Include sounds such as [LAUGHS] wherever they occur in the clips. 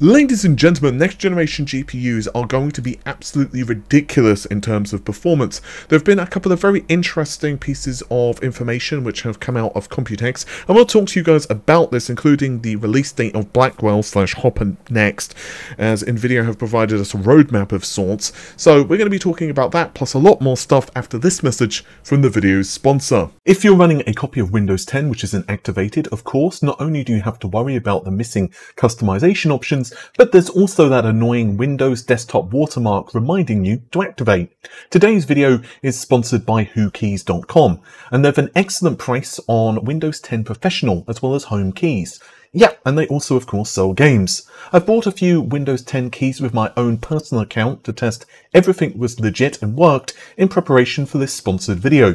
Ladies and gentlemen, next generation GPUs are going to be absolutely ridiculous in terms of performance. There have been a couple of very interesting pieces of information which have come out of Computex, and we'll talk to you guys about this, including the release date of Blackwell slash Hopper Next, as Nvidia have provided us a roadmap of sorts. So we're going to be talking about that, plus a lot more stuff after this message from the video's sponsor. If you're running a copy of Windows 10 which isn't activated, of course, not only do you have to worry about the missing customization options, but there's also that annoying Windows desktop watermark reminding you to activate. Today's video is sponsored by WhoKeys.com, and they've an excellent price on Windows 10 Professional as well as Home Keys. Yeah, and they also of course sell games. I've bought a few Windows 10 keys with my own personal account to test everything was legit and worked in preparation for this sponsored video.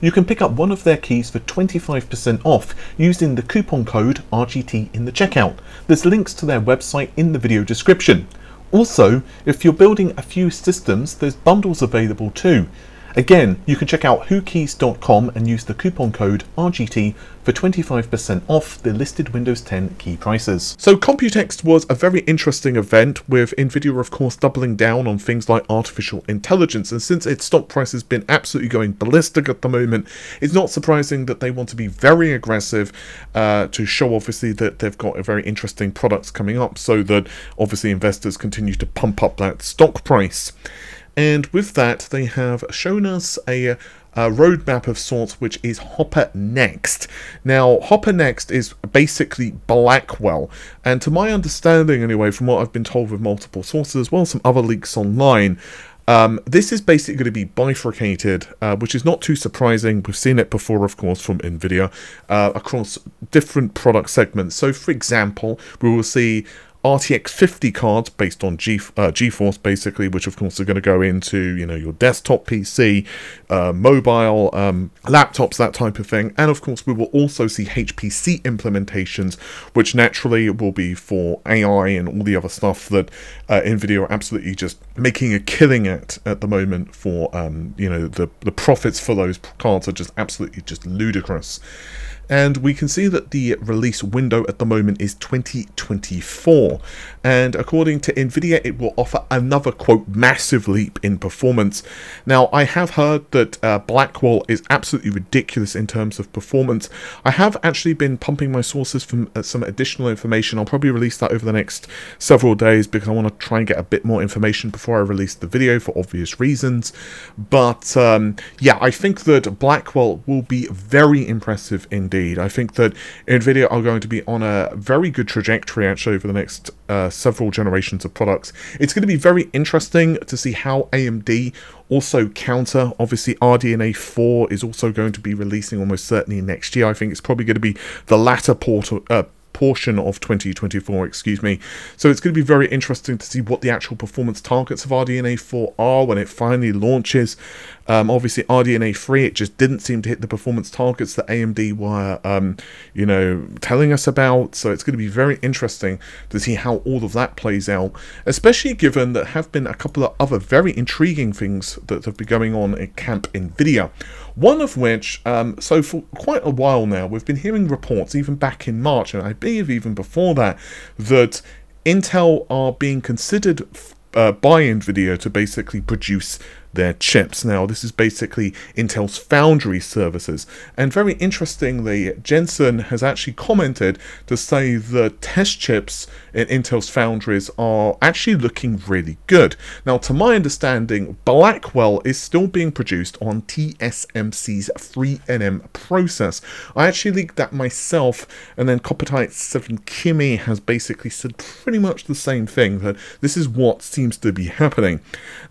You can pick up one of their keys for 25% off using the coupon code RGT in the checkout. There's links to their website in the video description. Also, if you're building a few systems, there's bundles available too. Again, you can check out whokeys.com and use the coupon code RGT for 25% off the listed Windows 10 key prices. So Computex was a very interesting event with Nvidia of course doubling down on things like artificial intelligence and since its stock price has been absolutely going ballistic at the moment, it's not surprising that they want to be very aggressive uh, to show obviously that they've got a very interesting products coming up so that obviously investors continue to pump up that stock price. And with that, they have shown us a, a roadmap of sorts, which is Hopper Next. Now, Hopper Next is basically Blackwell, and to my understanding, anyway, from what I've been told with multiple sources, as well as some other leaks online, um, this is basically going to be bifurcated, uh, which is not too surprising. We've seen it before, of course, from NVIDIA, uh, across different product segments. So, for example, we will see RTX 50 cards based on G, uh, GeForce basically, which of course are going to go into you know your desktop PC, uh, mobile um, laptops, that type of thing, and of course we will also see HPC implementations, which naturally will be for AI and all the other stuff that uh, Nvidia are absolutely just making a killing at at the moment. For um, you know the the profits for those cards are just absolutely just ludicrous and we can see that the release window at the moment is 2024 and according to Nvidia it will offer another quote massive leap in performance. Now I have heard that uh, Blackwell is absolutely ridiculous in terms of performance. I have actually been pumping my sources from uh, some additional information. I'll probably release that over the next several days because I want to try and get a bit more information before I release the video for obvious reasons. But um, yeah I think that Blackwell will be very impressive in indeed. I think that NVIDIA are going to be on a very good trajectory actually over the next uh, several generations of products. It's going to be very interesting to see how AMD also counter. Obviously, RDNA 4 is also going to be releasing almost certainly next year. I think it's probably going to be the latter uh, portion of 2024, excuse me. So it's going to be very interesting to see what the actual performance targets of RDNA 4 are when it finally launches. Um, obviously, RDNA 3, it just didn't seem to hit the performance targets that AMD were, um, you know, telling us about. So it's going to be very interesting to see how all of that plays out, especially given that have been a couple of other very intriguing things that have been going on at Camp NVIDIA. One of which, um, so for quite a while now, we've been hearing reports, even back in March, and I believe even before that, that Intel are being considered uh, by NVIDIA to basically produce their chips. Now, this is basically Intel's foundry services. And very interestingly, Jensen has actually commented to say the test chips in Intel's foundries are actually looking really good. Now, to my understanding, Blackwell is still being produced on TSMC's 3nm process. I actually leaked that myself, and then kopite7kimi has basically said pretty much the same thing, that this is what seems to be happening.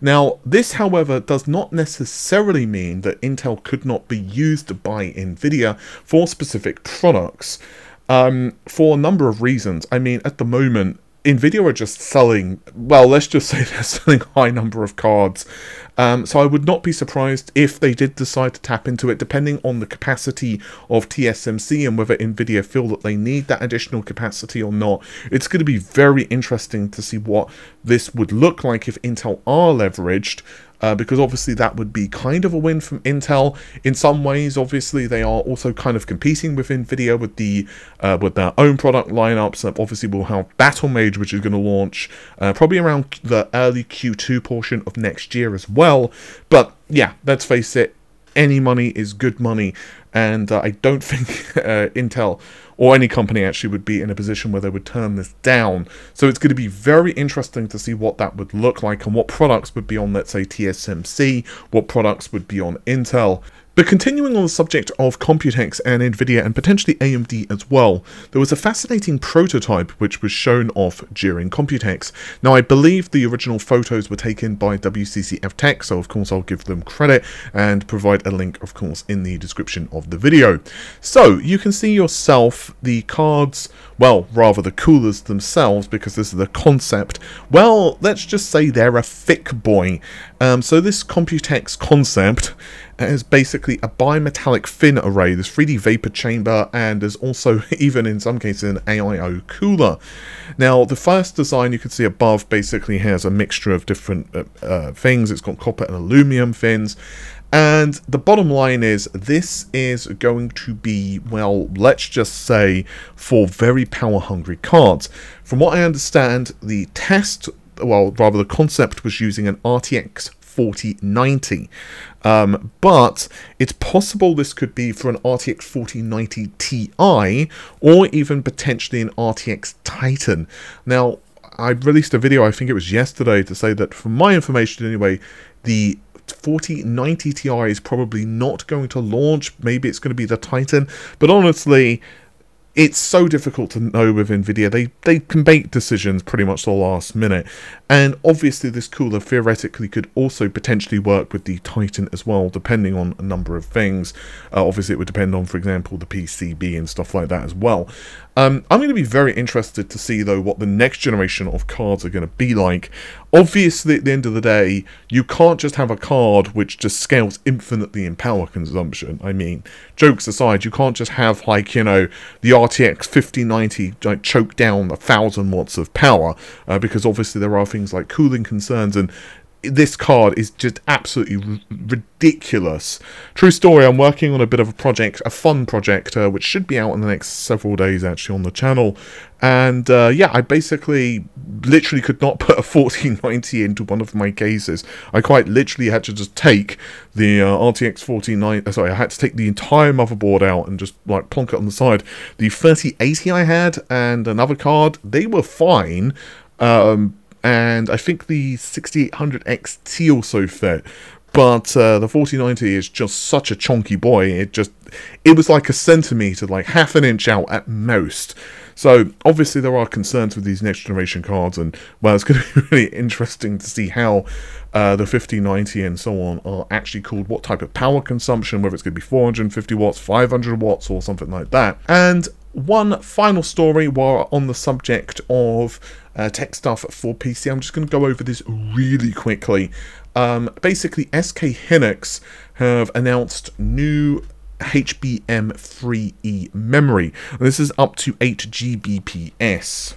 Now, this, however, however, does not necessarily mean that Intel could not be used by NVIDIA for specific products. Um, for a number of reasons. I mean, at the moment, Nvidia are just selling, well, let's just [LAUGHS] say they're selling a high number of cards. Um, so I would not be surprised if they did decide to tap into it, depending on the capacity of TSMC and whether Nvidia feel that they need that additional capacity or not. It's going to be very interesting to see what this would look like if Intel are leveraged uh, because obviously that would be kind of a win from Intel. In some ways, obviously they are also kind of competing with Nvidia with the uh, with their own product lineups. obviously, we'll have Battlemage, which is going to launch uh, probably around the early Q2 portion of next year as well. But yeah, let's face it, any money is good money, and uh, I don't [LAUGHS] think uh, Intel or any company actually would be in a position where they would turn this down. So it's going to be very interesting to see what that would look like and what products would be on, let's say, TSMC, what products would be on Intel. But continuing on the subject of Computex and Nvidia and potentially AMD as well, there was a fascinating prototype which was shown off during Computex. Now I believe the original photos were taken by WCCF Tech, so of course I'll give them credit and provide a link of course in the description of the video. So you can see yourself the cards, well rather the coolers themselves because this is the concept, well let's just say they're a thick boy. Um, so this Computex concept is basically a bimetallic fin array, this 3D vapor chamber, and there's also, [LAUGHS] even in some cases, an AIO cooler. Now, the first design you can see above basically has a mixture of different uh, uh, things. It's got copper and aluminum fins. And the bottom line is, this is going to be, well, let's just say, for very power-hungry cards. From what I understand, the test well, rather the concept was using an RTX 4090. Um, but it's possible this could be for an RTX 4090 Ti or even potentially an RTX Titan. Now, I released a video, I think it was yesterday, to say that from my information anyway, the 4090 Ti is probably not going to launch. Maybe it's going to be the Titan. But honestly, it's so difficult to know with Nvidia. They they can make decisions pretty much the last minute, and obviously this cooler theoretically could also potentially work with the Titan as well, depending on a number of things. Uh, obviously, it would depend on, for example, the PCB and stuff like that as well. Um, I'm going to be very interested to see, though, what the next generation of cards are going to be like. Obviously, at the end of the day, you can't just have a card which just scales infinitely in power consumption. I mean, jokes aside, you can't just have, like, you know, the RTX 5090 like, choke down a thousand watts of power, uh, because obviously there are things like cooling concerns and this card is just absolutely ridiculous. True story, I'm working on a bit of a project, a fun project, uh, which should be out in the next several days actually on the channel. And uh, yeah, I basically literally could not [LAUGHS] put a 4090 into one of my cases. I quite literally had to just take the uh, RTX 4090, uh, sorry, I had to take the entire motherboard out and just like plonk it on the side. The 3080 I had and another card, they were fine. Um, and I think the 6800 XT also fit. But uh, the 4090 is just such a chunky boy. It just, it was like a centimeter, like half an inch out at most. So obviously there are concerns with these next generation cards, and well, it's going [LAUGHS] to be really interesting to see how uh, the 5090 and so on are actually called, what type of power consumption, whether it's going to be 450 watts, 500 watts, or something like that. And one final story while on the subject of uh, tech stuff for PC. I'm just going to go over this really quickly. Um, basically, SK Hynix have announced new HBM3E memory. This is up to 8 Gbps.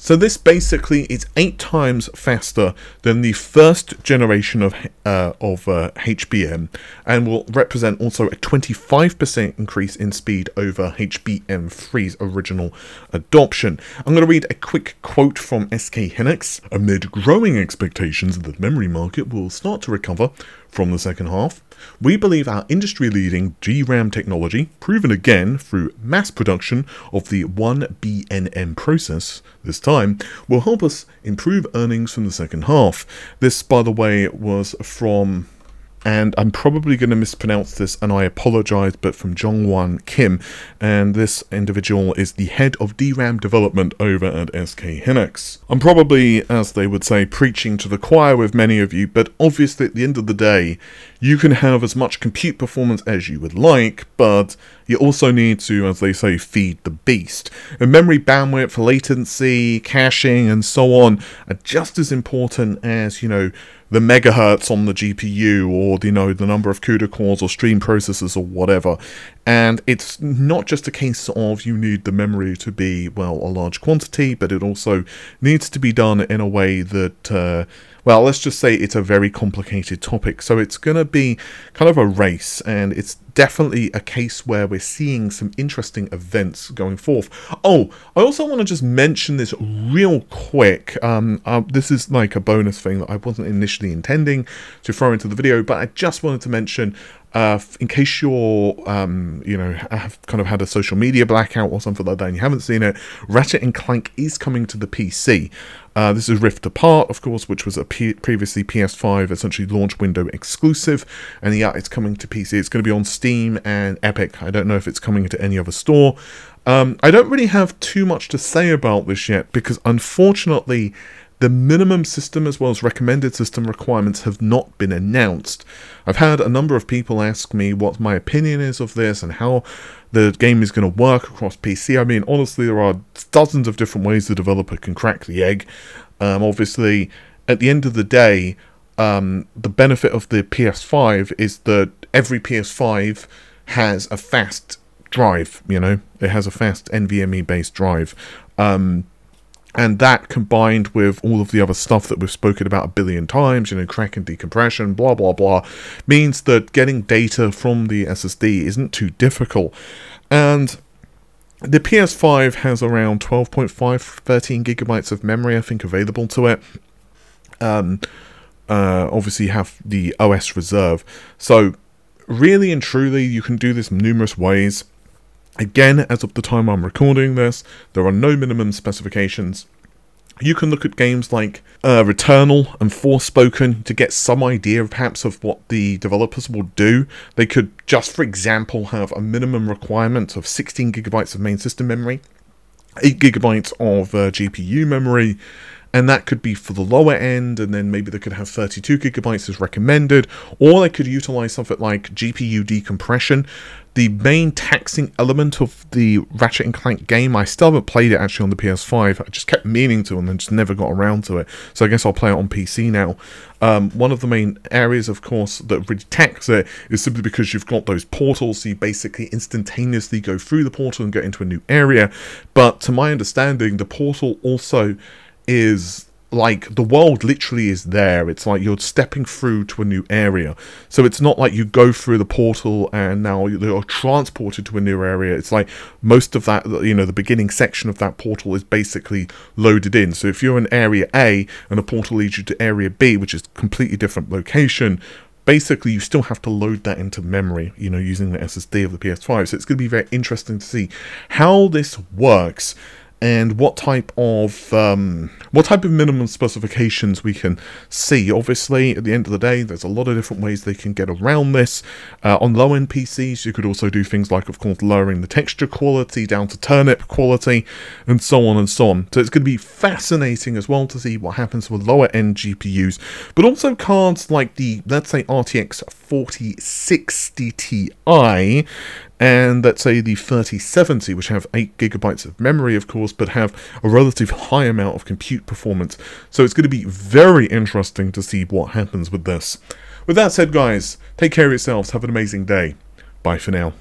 So this basically is eight times faster than the first generation of uh, of uh, HBM, and will represent also a 25% increase in speed over HBM3's original adoption. I'm going to read a quick quote from SK Hynix. Amid growing expectations that the memory market will start to recover from the second half, we believe our industry-leading DRAM technology, proven again through mass production of the 1BNM process this time, will help us improve earnings from the second half. This, by the way, was from and I'm probably going to mispronounce this and I apologize but from Jongwon Kim and this individual is the head of DRAM development over at SK Hynix. I'm probably as they would say preaching to the choir with many of you but obviously at the end of the day you can have as much compute performance as you would like, but you also need to, as they say, feed the beast. And memory bandwidth, latency, caching, and so on are just as important as, you know, the megahertz on the GPU or you know the number of CUDA cores or stream processors or whatever. And it's not just a case of you need the memory to be well a large quantity, but it also needs to be done in a way that uh, well, let's just say it's a very complicated topic. So it's going to be kind of a race, and it's definitely a case where we're seeing some interesting events going forth. Oh, I also want to just mention this real quick. Um, uh, this is like a bonus thing that I wasn't initially intending to throw into the video, but I just wanted to mention uh, in case you're, um, you know, have kind of had a social media blackout or something like that and you haven't seen it, Ratchet and Clank is coming to the PC. Uh, this is Rift Apart, of course, which was a P previously PS5 essentially launch window exclusive, and yeah, it's coming to PC. It's going to be on Steam and Epic. I don't know if it's coming to any other store. Um, I don't really have too much to say about this yet because unfortunately the minimum system as well as recommended system requirements have not been announced. I've had a number of people ask me what my opinion is of this and how the game is going to work across PC. I mean, honestly, there are dozens of different ways the developer can crack the egg. Um, obviously, at the end of the day, um, the benefit of the PS5 is that every PS5 has a fast drive, you know, it has a fast NVMe based drive. Um, and that combined with all of the other stuff that we've spoken about a billion times, you know, Kraken decompression, blah, blah, blah, means that getting data from the SSD isn't too difficult. And the PS5 has around 12.5, 13 gigabytes of memory, I think, available to it. Um, uh, obviously, have the OS reserve. So, really and truly, you can do this numerous ways. Again, as of the time I'm recording this, there are no minimum specifications. You can look at games like uh, Returnal and Forspoken to get some idea perhaps of what the developers will do. They could just, for example, have a minimum requirement of 16 gigabytes of main system memory, 8 gigabytes of uh, GPU memory, and that could be for the lower end, and then maybe they could have 32 gigabytes as recommended, or they could utilize something like GPU decompression. The main taxing element of the Ratchet and Clank game, I still haven't played it actually on the PS5. I just kept meaning to and then just never got around to it. So I guess I'll play it on PC now. Um, one of the main areas, of course, that really tax it is simply because you've got those portals, so you basically instantaneously go through the portal and get into a new area. But to my understanding, the portal also is like the world literally is there. It's like you're stepping through to a new area. So it's not like you go through the portal and now you're transported to a new area. It's like most of that, you know, the beginning section of that portal is basically loaded in. So if you're in area A and the portal leads you to area B, which is completely different location, basically you still have to load that into memory, you know, using the SSD of the PS5. So it's going to be very interesting to see how this works and what type of um, what type of minimum specifications we can see. Obviously, at the end of the day, there's a lot of different ways they can get around this. Uh, on low-end PCs, you could also do things like, of course, lowering the texture quality down to turnip quality, and so on and so on. So it's going to be fascinating as well to see what happens with lower-end GPUs, but also cards like the, let's say, RTX 4060 Ti and let's say the 3070, which have 8 gigabytes of memory, of course, but have a relative high amount of compute performance. So it's going to be very interesting to see what happens with this. With that said, guys, take care of yourselves. Have an amazing day. Bye for now.